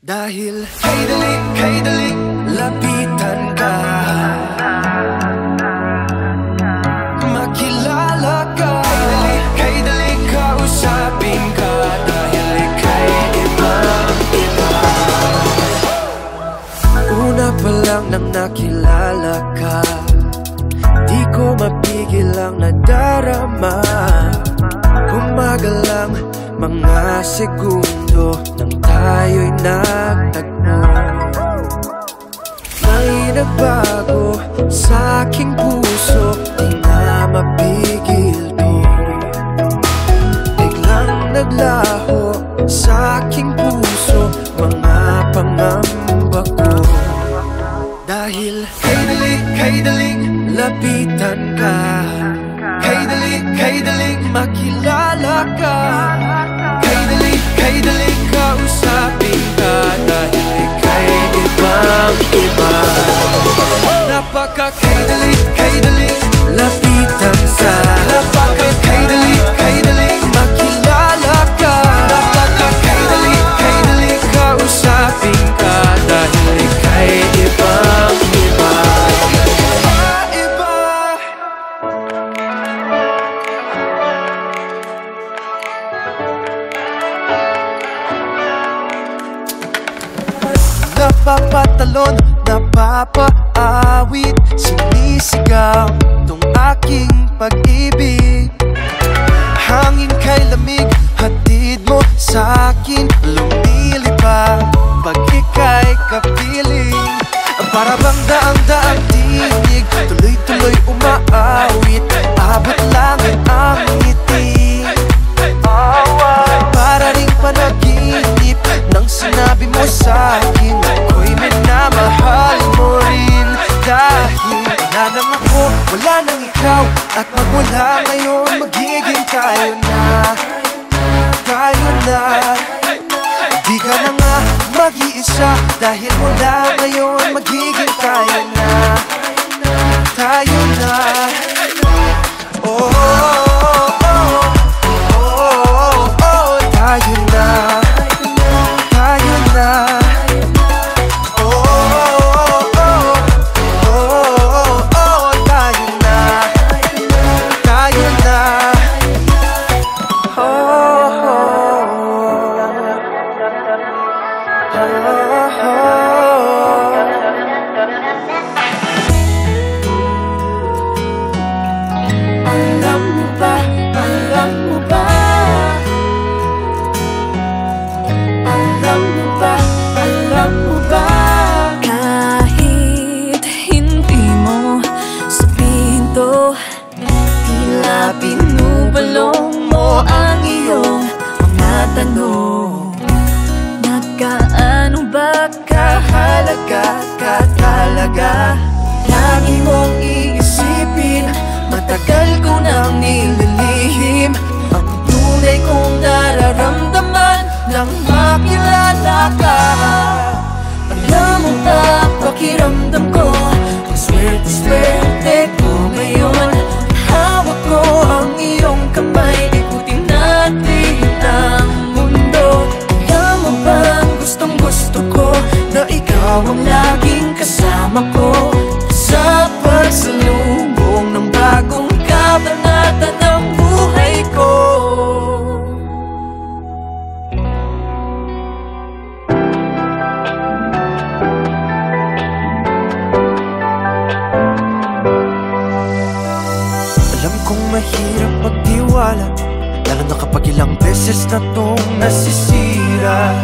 Dahil kay dali, kay dali, lapitan ka. Makilala ka. Kay dali, kay dali, kausapin ka. Dahil ika'y ibang iba. Una pa lang nang nakilala ka. Di ko mapigil ang nadarama mga segundo Nang tayo'y nagtagpo May nagbago sa aking puso Di na mapigil to Biglang naglaho sa aking puso Mga pangamba ko. Dahil kay dali, kay daling lapitan ka. Kay dali, kay daling makilala Napapatalon, napapaawit Sinisigaw tong aking pag-ibig. Hangin kay lamig, hatid mo sa akin Lumilipad pag ika'y kapiling. Para bang daang-daang tinig Tuloy-tuloy umaawit Dahil mula ngayon magiging tayo na Tayo na Oh, oh, oh, oh, oh, oh, tayo na Tayo na Oh, oh, oh, oh, oh, oh, tayo na Tayo na Oh, Alam pakiramdam ko. Ang swerte-swerte ko ngayon. Hawak ko ang iyong kamay. Ikutin natin ang mundo. Alam mo ba, gustong gusto ko? Na ikaw ang laging kasama ko Alam kong mahirap magtiwala Lalo na kapag ilang beses na tong nasisira.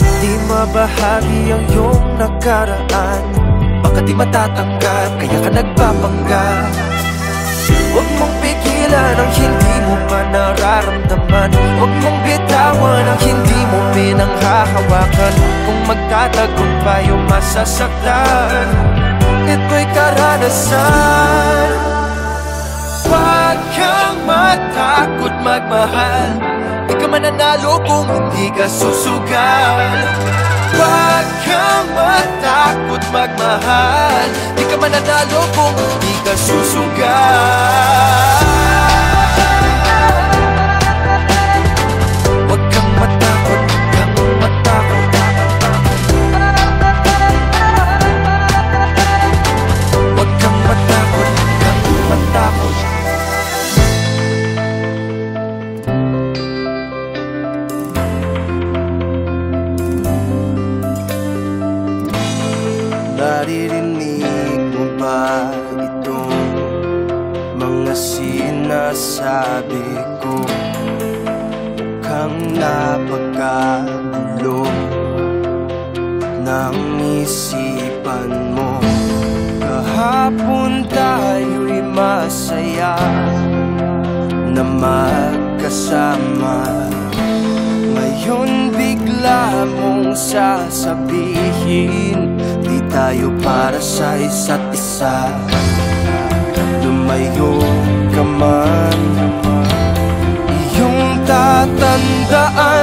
Di mabahagi ang iyong nakaraan Baka di matatanggap kaya ka nagpapangga. Huwag mong pigilan ang hindi mo pa nararamdaman. Huwag mong bitawan ang hindi mo pinanghahawakan. Kung magtatagumpay o masasaktan Ito'y karanasan matakot magmahal. Di ka mananalo kung hindi ka susugal. Huwag kang matakot magmahal. Di ka mananalo kung hindi ka susugal ng isipan mo. Kahapon tayo'y masaya na magkasama. Ngayon bigla mong sasabihin Di tayo para sa isa't isa. Lumayo ka man Iyong tatandaan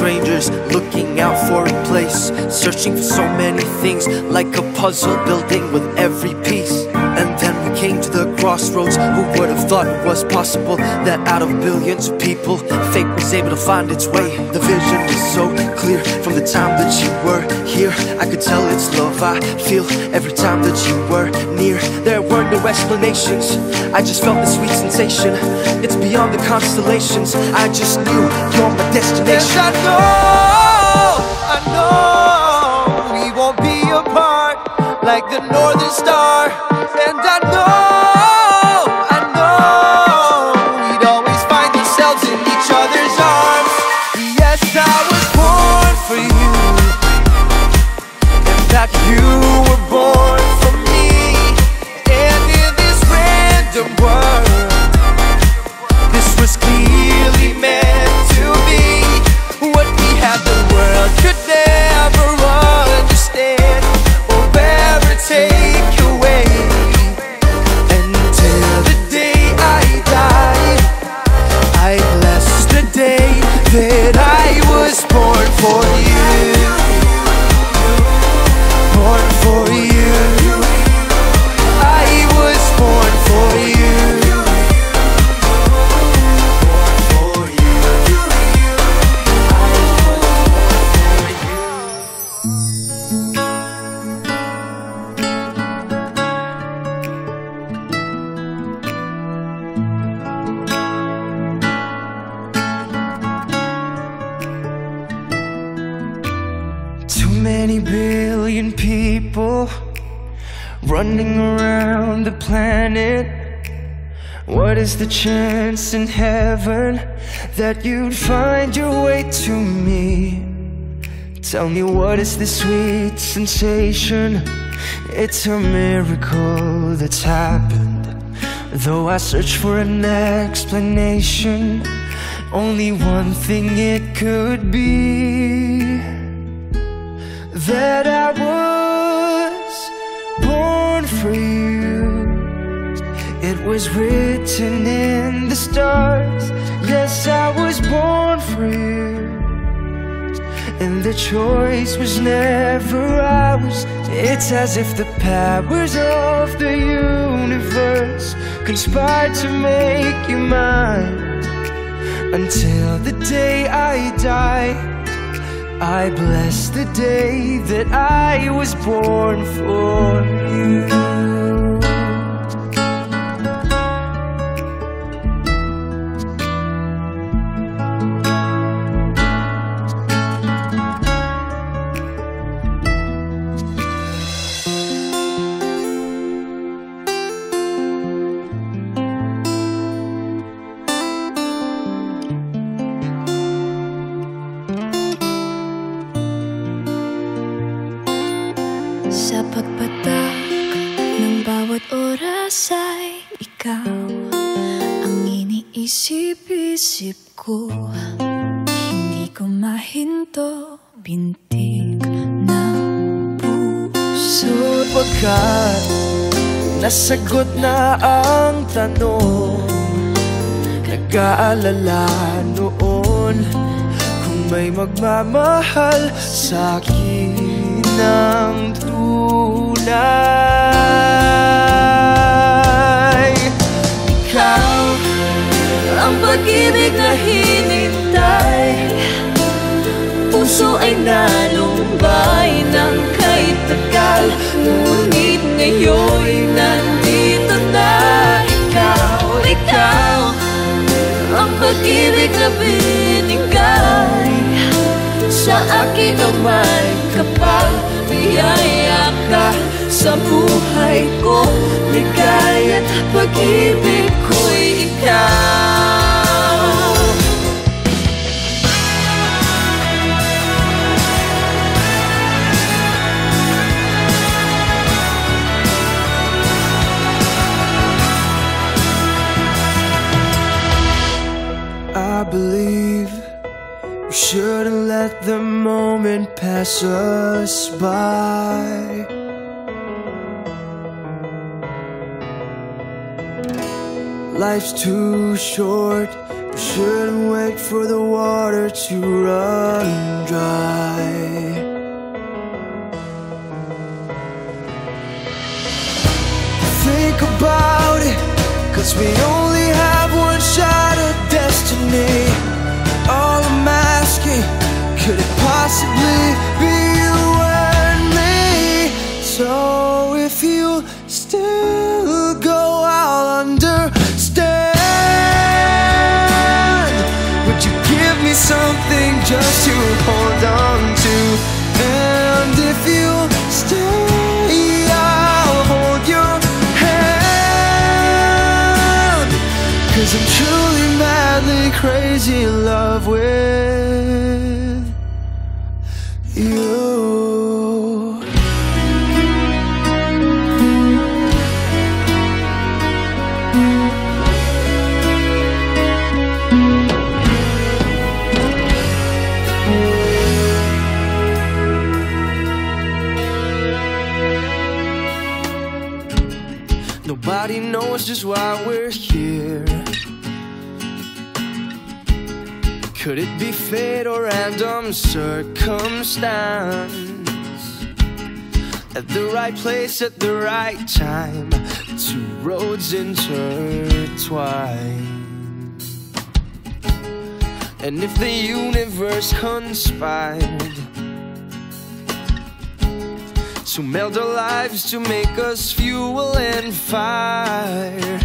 strangers looking out for a place, searching for so many things, like a puzzle building with every piece. And then came to the crossroads. Who would have thought it was possible that out of billions of people, fate was able to find its way? The vision was so clear from the time that you were here. I could tell it's love I feel every time that you were near. There were no explanations, I just felt the sweet sensation. It's beyond the constellations. I just knew you're my destination. Yes, I know, I know we won't be apart like the northern star. And I running around the planet. What is the chance in heaven that you'd find your way to me? Tell me what is this sweet sensation? It's a miracle that's happened. Though I search for an explanation, only one thing it could be that I born for you. It was written in the stars. Yes, I was born for you. And the choice was never ours. It's as if the powers of the universe conspired to make you mine. Until the day I die. I bless the day that I was born for you. Iniisip-isip ko Hindi ko mahinto Bintig ng puso. Pagkat nasagot na ang tanong Nag-aalala noon Kung may magmamahal sa akin ng tunay pag-ibig na hinintay. Puso ay nalumbay ng kay tagal Ngunit ngayon'y nandito na Ikaw, ikaw. Ang pag-ibig na binigay. Sa akin naman kapag biyaya ka. Sa buhay ko Ligaya't pag-ibig ko'y ikaw pass us by. Life's too short, we shouldn't wait for the water to run dry. Think about it, cause we only possibly be you and me? So if you still go, I'll understand. Would you give me something just to hold Nobody knows just why we're here. Could it be fate or random circumstance? At the right place at the right time, two roads intertwine. And if the universe conspired to meld our lives to make us fuel and fire.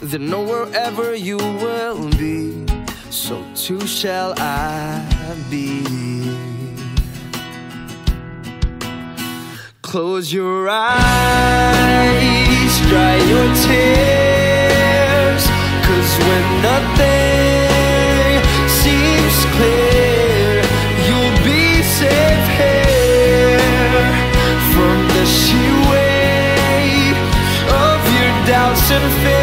Then know wherever you will be, so too shall I be. Close your eyes, dry your tears, shouldn't feel